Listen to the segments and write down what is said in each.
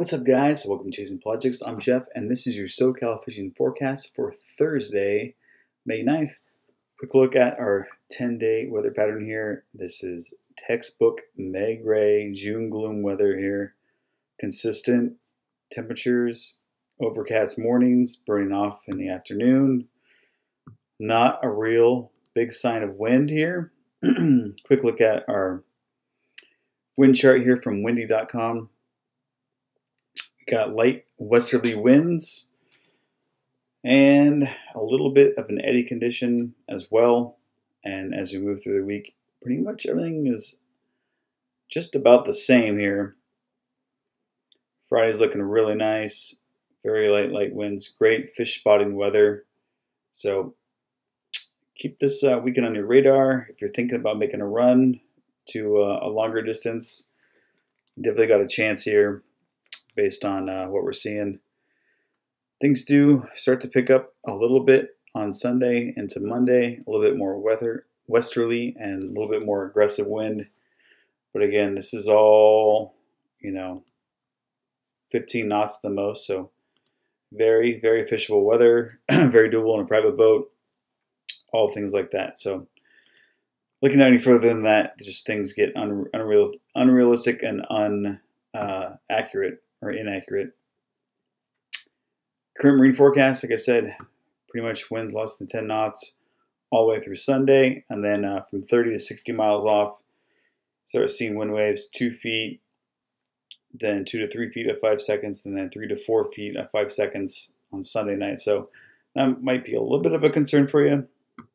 What's up, guys? Welcome to Chasing Pelagics. I'm Jeff, and this is your SoCal fishing forecast for Thursday, May 9th. Quick look at our 10 day weather pattern here. This is textbook May gray, June gloom weather here. Consistent temperatures, overcast mornings, burning off in the afternoon. Not a real big sign of wind here. Quick look at our wind chart here from windy.com got light westerly winds and a little bit of an eddy condition as well. And as we move through the week, pretty much everything is just about the same here. Friday's looking really nice. Very light, light winds. Great fish spotting weather. So keep this uh, weekend on your radar. If you're thinking about making a run to uh, a longer distance, definitely got a chance here based on uh, what we're seeing. Things do start to pick up a little bit on Sunday into Monday, a little bit more weather westerly and a little bit more aggressive wind. But again, this is all, you know, 15 knots at the most, so very, very fishable weather, very doable in a private boat, all things like that. So looking any further than that, just things get unreal, unrealistic and unaccurate. Uh, or inaccurate. Current marine forecast, like I said, pretty much winds less than 10 knots all the way through Sunday, and then uh, from 30 to 60 miles off, start seeing wind waves two feet, then two to three feet at five seconds, and then three to four feet at five seconds on Sunday night. So that might be a little bit of a concern for you,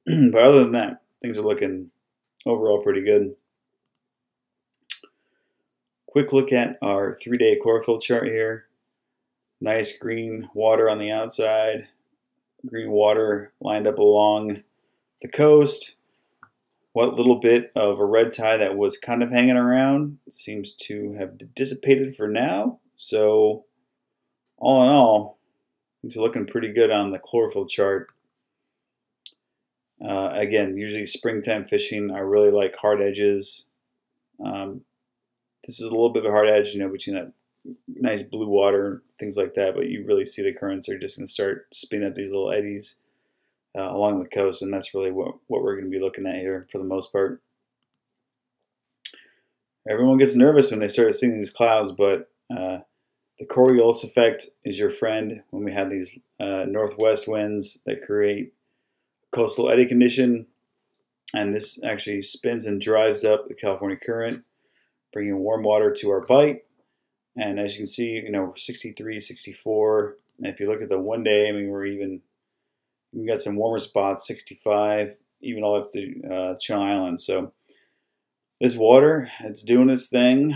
but other than that, things are looking overall pretty good. Quick look at our three-day chlorophyll chart here. Nice green water on the outside, green water lined up along the coast. What little bit of a red tide that was kind of hanging around seems to have dissipated for now. So, all in all, things are looking pretty good on the chlorophyll chart. Uh, again, usually springtime fishing, I really like hard edges. Um, this is a little bit of a hard edge, you know, between that nice blue water, and things like that. But you really see the currents are just going to start spinning up these little eddies uh, along the coast, and that's really what what we're going to be looking at here for the most part. Everyone gets nervous when they start seeing these clouds, but uh, the Coriolis effect is your friend when we have these uh, northwest winds that create coastal eddy condition, and this actually spins and drives up the California current bringing warm water to our bite. And as you can see, you know, 63, 64. And if you look at the one day, I mean, we're even, we got some warmer spots, 65, even all up to uh, Channel Island. So this water, it's doing its thing.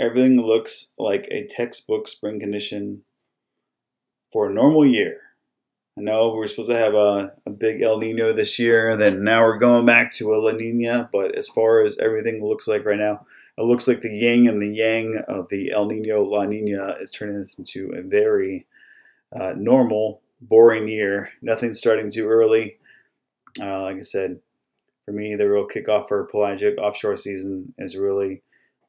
Everything looks like a textbook spring condition for a normal year. I know we're supposed to have a, a, big El Nino this year, and then now we're going back to a La Nina. But as far as everything looks like right now, it looks like the yin and the yang of the El Nino La Nina is turning this into a very uh, normal, boring year. Nothing starting too early. Uh, like I said, for me, the real kickoff for pelagic offshore season is really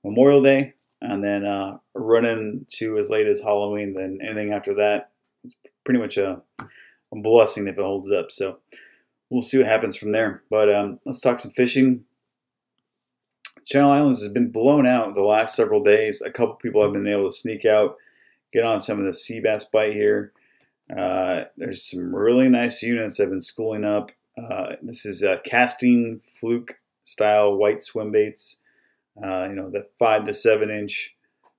Memorial Day, and then uh, running to as late as Halloween. Then anything after that, it's pretty much a, a blessing if it holds up. So we'll see what happens from there. But um, let's talk some fishing. Channel Islands has been blown out the last several days. A couple people have been able to sneak out, get on some of the sea bass bite here. Uh, there's some really nice units that have been schooling up. Uh, this is a casting fluke style white swim baits. Uh, you know, the five to seven inch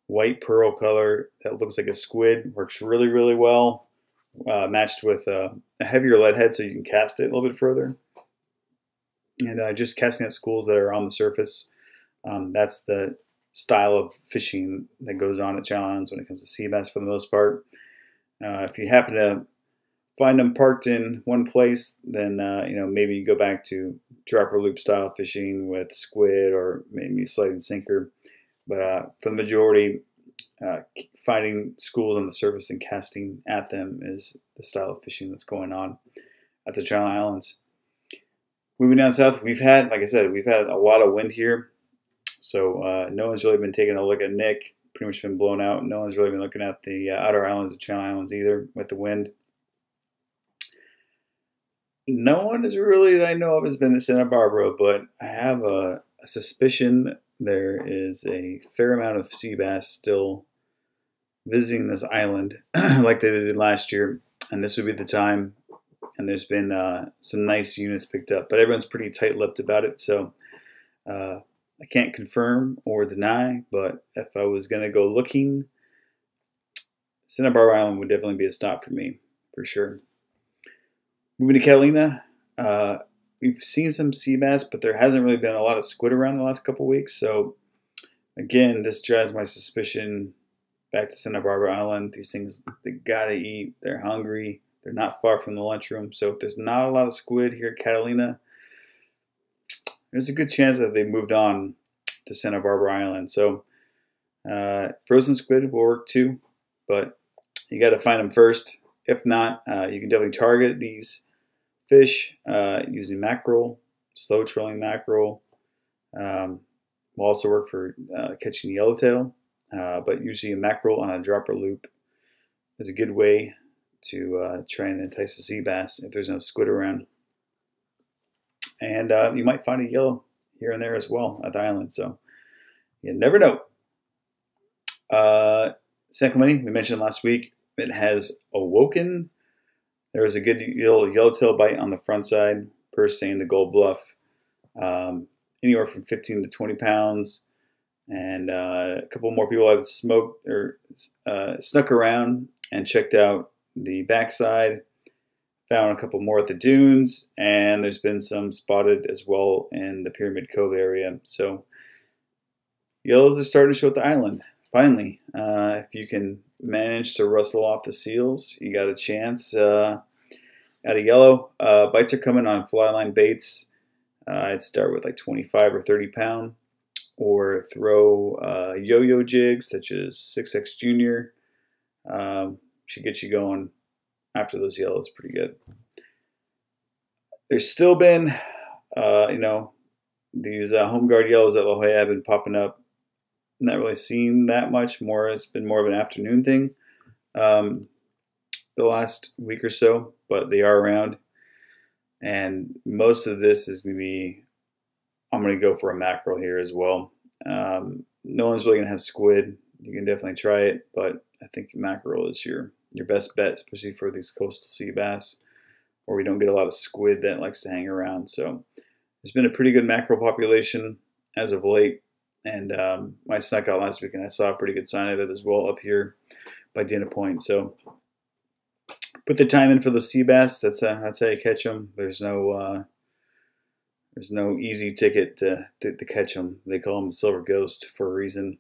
white pearl color that looks like a squid works really, really well. Uh, matched with a heavier lead head so you can cast it a little bit further. And uh, just casting at schools that are on the surface um, that's the style of fishing that goes on at Islands when it comes to sea bass for the most part. Uh, if you happen to find them parked in one place, then uh, you know maybe you go back to dropper loop style fishing with squid or maybe sliding sinker. But uh, for the majority, uh, finding schools on the surface and casting at them is the style of fishing that's going on at the Channel Islands. Moving down south, we've had, like I said, we've had a lot of wind here. So uh, no one's really been taking a look at Nick. pretty much been blown out. No one's really been looking at the uh, outer islands, the Channel Islands either, with the wind. No one is really that I know of has been to Santa Barbara, but I have a, a suspicion there is a fair amount of sea bass still visiting this island, like they did last year, and this would be the time. And there's been uh, some nice units picked up, but everyone's pretty tight-lipped about it, so. Uh, I can't confirm or deny, but if I was going to go looking, Santa Barbara Island would definitely be a stop for me, for sure. Moving to Catalina, uh, we've seen some sea bass, but there hasn't really been a lot of squid around the last couple weeks. So, again, this drives my suspicion back to Santa Barbara Island. These things, they gotta eat. They're hungry. They're not far from the lunchroom. So, if there's not a lot of squid here at Catalina, there's a good chance that they moved on to Santa Barbara Island. So uh, frozen squid will work too, but you got to find them first. If not, uh, you can definitely target these fish uh, using mackerel, slow trolling mackerel. Um, will also work for uh, catching yellowtail, uh, but usually a mackerel on a dropper loop is a good way to uh, try and entice the sea bass if there's no squid around and uh, you might find a yellow here and there as well at the island. So you never know. Uh, Clemente, we mentioned last week, it has awoken. There was a good yellow, yellowtail bite on the front side, per se, in the Gold Bluff. Um, anywhere from 15 to 20 pounds. And uh, a couple more people have smoked or uh, snuck around and checked out the backside found a couple more at the dunes, and there's been some spotted as well in the Pyramid Cove area. So yellows are starting to show at the island. Finally, uh, if you can manage to rustle off the seals, you got a chance uh, at a yellow. Uh, bites are coming on fly line baits. Uh, I'd start with like 25 or 30 pound, or throw uh, yo-yo jigs such as 6X Junior. Um, should get you going after those yellows pretty good. There's still been, uh, you know, these uh, home guard yellows at La Jolla have been popping up. Not really seen that much more. It's been more of an afternoon thing um, the last week or so, but they are around. And most of this is going to be, I'm going to go for a mackerel here as well. Um, no one's really going to have squid. You can definitely try it, but I think mackerel is your your best bet, especially for these coastal sea bass, where we don't get a lot of squid that likes to hang around. So there's been a pretty good mackerel population as of late, and um, I snuck out last week and I saw a pretty good sign of it as well up here by Dana Point. So put the time in for the sea bass. That's uh, that's how you catch them. There's no uh, there's no easy ticket to, to, to catch them. They call them the silver ghost for a reason.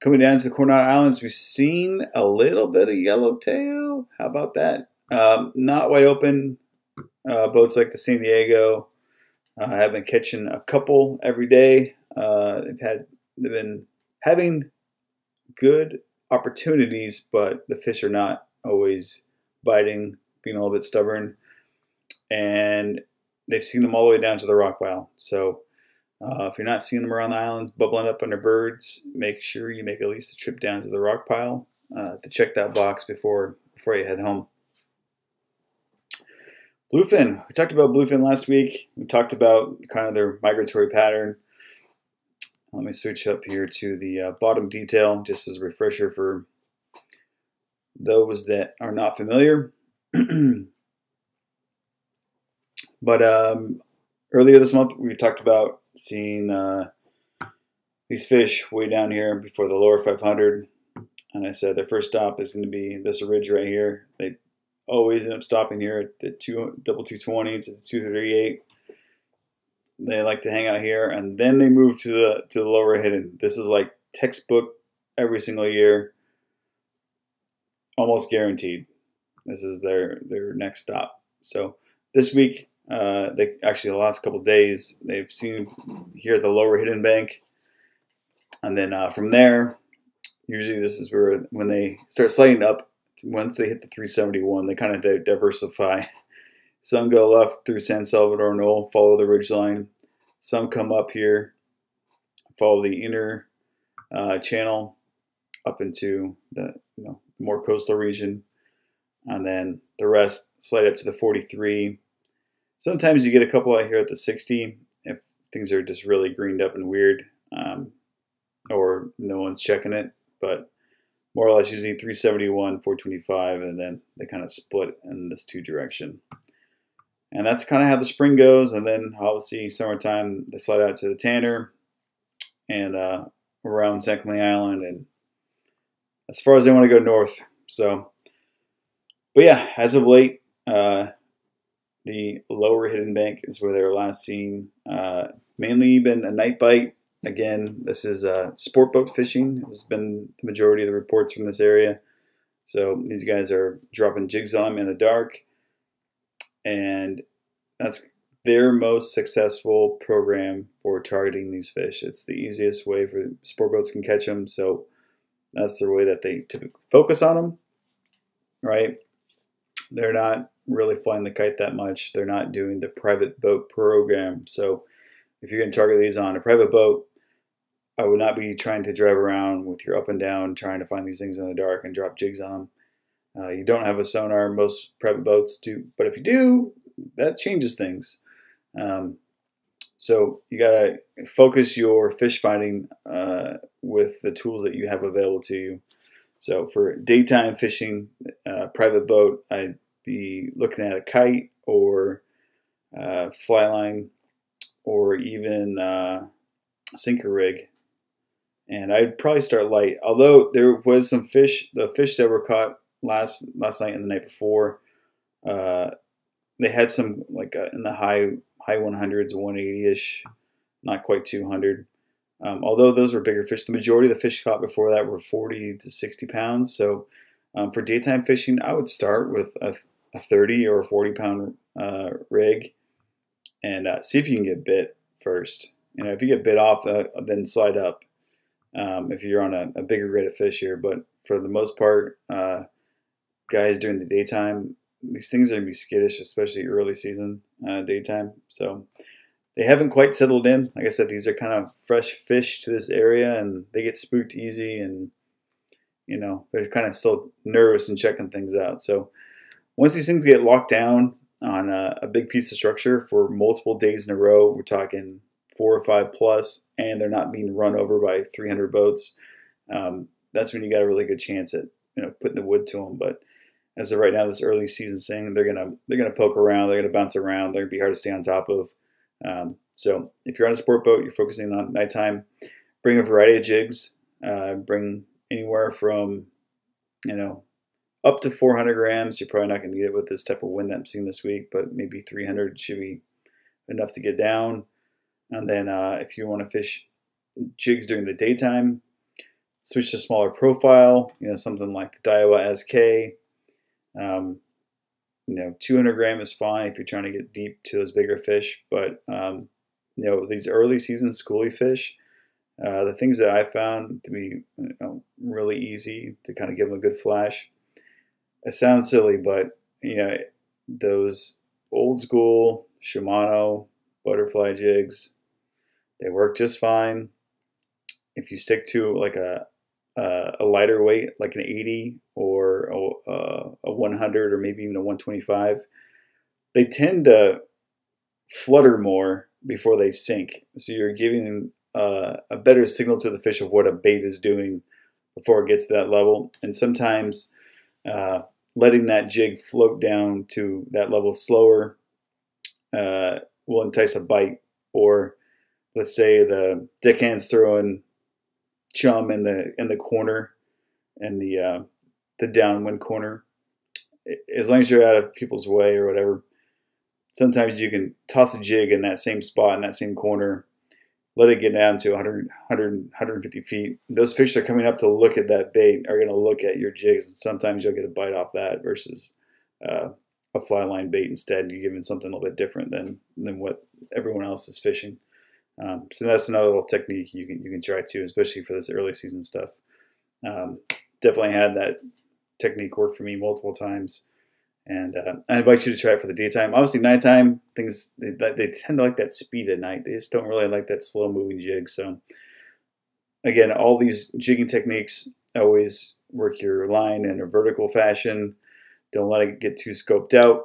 Coming down to the Coronado Islands, we've seen a little bit of yellowtail. How about that? Um, not wide open. Uh, boats like the San Diego uh, have been catching a couple every day. Uh, they've had they've been having good opportunities, but the fish are not always biting, being a little bit stubborn, and they've seen them all the way down to the rock. So uh, if you're not seeing them around the islands bubbling up under birds, make sure you make at least a trip down to the rock pile uh, to check that box before before you head home. Bluefin. We talked about bluefin last week. We talked about kind of their migratory pattern. Let me switch up here to the uh, bottom detail just as a refresher for those that are not familiar. but um, earlier this month, we talked about seeing uh, these fish way down here before the lower 500. And I said their first stop is going to be this ridge right here. They always end up stopping here at the two, double 220 to the 238. They like to hang out here, and then they move to the to the lower hidden. This is like textbook every single year, almost guaranteed. This is their their next stop. So this week uh, they actually the last couple days they've seen here the lower hidden bank, and then uh, from there, usually this is where when they start sliding up. Once they hit the 371, they kind of diversify. Some go left through San Salvador Knoll, follow the ridge line. Some come up here, follow the inner uh, channel up into the you know more coastal region, and then the rest slide up to the 43. Sometimes you get a couple out here at the 60 if things are just really greened up and weird, um, or no one's checking it. But more or less using 371, 425, and then they kind of split in this two direction. And that's kind of how the spring goes. And then obviously summertime, they slide out to the Tanner and uh, around Clemente Island and as far as they want to go north. So, but yeah, as of late, uh, the lower hidden bank is where they were last seen. Uh, mainly been a night bite. Again, this is uh, sport boat fishing. Has been the majority of the reports from this area. So these guys are dropping jigs on them in the dark, and that's their most successful program for targeting these fish. It's the easiest way for sport boats can catch them. So that's the way that they typically focus on them, right? They're not really flying the kite that much. They're not doing the private boat program. So if you're going to target these on a private boat, I would not be trying to drive around with your up and down trying to find these things in the dark and drop jigs on them. Uh, you don't have a sonar. Most private boats do, but if you do, that changes things. Um, so you gotta focus your fish finding uh, with the tools that you have available to you. So for daytime fishing, uh, private boat, I'd be looking at a kite or uh, fly line or even uh, sinker rig. And I'd probably start light. Although there was some fish, the fish that were caught last last night and the night before, uh, they had some like uh, in the high high 100s, 180 ish, not quite 200. Um, although those were bigger fish, the majority of the fish caught before that were 40 to 60 pounds. So um, for daytime fishing, I would start with a, a 30 or a 40 pound uh, rig and uh, see if you can get bit first. You know, if you get bit off, uh, then slide up. Um, if you're on a, a, bigger grade of fish here, but for the most part, uh, guys during the daytime, these things are gonna be skittish, especially early season uh, daytime. So they haven't quite settled in. Like I said, these are kind of fresh fish to this area, and they get spooked easy, and you know they're kind of still nervous and checking things out. So once these things get locked down on a, a big piece of structure for multiple days in a row, we're talking four or five plus, and they're not being run over by 300 boats. Um, that's when you got a really good chance at you know putting the wood to them, but as of right now, this early season thing, they're gonna they're gonna poke around, they're gonna bounce around, they're gonna be hard to stay on top of. Um, so if you're on a sport boat, you're focusing on nighttime. Bring a variety of jigs. Uh, bring anywhere from you know up to 400 grams. You're probably not going to get it with this type of wind that I'm seeing this week, but maybe 300 should be enough to get down. And then uh, if you want to fish jigs during the daytime, switch to smaller profile. You know something like the Daiwa SK um, you know, 200 gram is fine if you're trying to get deep to those bigger fish, but um, you know, these early season schoolie fish, uh, the things that I found to be you know, really easy to kind of give them a good flash. It sounds silly, but you know, those old school Shimano butterfly jigs, they work just fine. If you stick to like a uh, a lighter weight like an 80 or a, uh, a 100 or maybe even a 125, they tend to flutter more before they sink. So you're giving uh, a better signal to the fish of what a bait is doing before it gets to that level. And sometimes uh, letting that jig float down to that level slower uh, will entice a bite. Or let's say the deckhand's throwing chum in the in the corner and the uh, the downwind corner. As long as you're out of people's way or whatever, sometimes you can toss a jig in that same spot in that same corner, let it get down to 100, 100 150 feet. Those fish are coming up to look at that bait are going to look at your jigs, and sometimes you'll get a bite off that versus uh, a fly line bait instead. You're giving something a little bit different than than what everyone else is fishing. Um, so that's another little technique you can you can try too, especially for this early season stuff. Um, definitely had that technique work for me multiple times, and uh, I invite you to try it for the daytime. Obviously, nighttime things they, they tend to like that speed at night. They just don't really like that slow moving jig. So again, all these jigging techniques always work your line in a vertical fashion. Don't let it get too scoped out.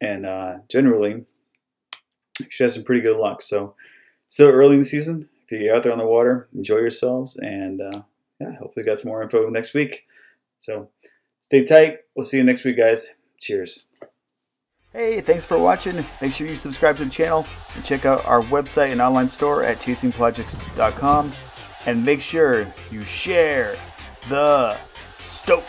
And uh, generally, you should have some pretty good luck. So, still early in the season. If you're out there on the water, enjoy yourselves. And uh, yeah, hopefully, got some more info next week. So, stay tight. We'll see you next week, guys. Cheers. Hey, thanks for watching. Make sure you subscribe to the channel and check out our website and online store at chasingpelagics.com. And make sure you share the stoke.